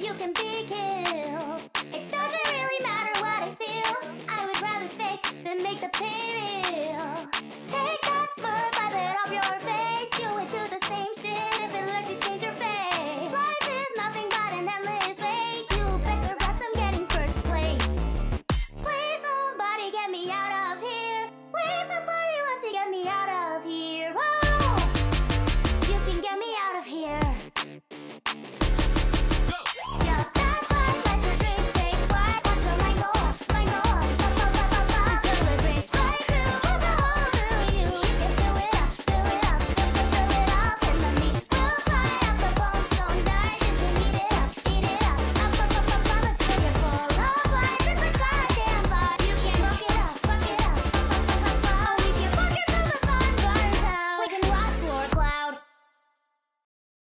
you can be killed. It doesn't really matter what I feel. I would rather fake than make the pain.